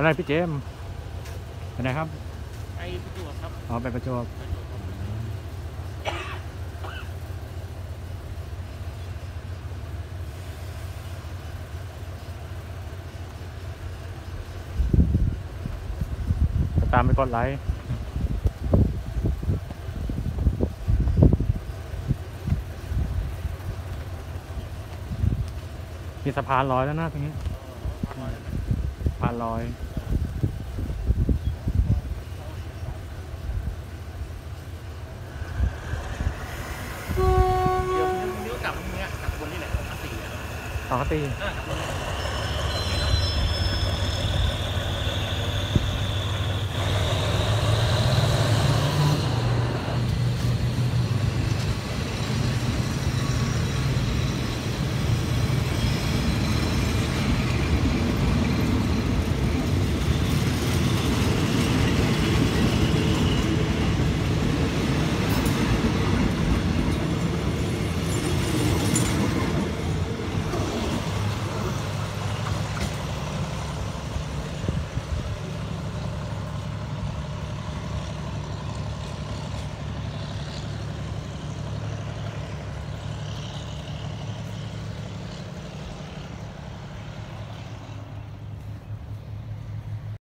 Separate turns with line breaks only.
อะไรพี่เจมส์ไปไหนครับ
ไอ้ประจวบครับ
อ๋อ ไปประจวบ
ประจวบครับ
ตามไปกดไลค์มีสะพานลอยแล้วนะตรงนี้สะพานลอย
เดี๋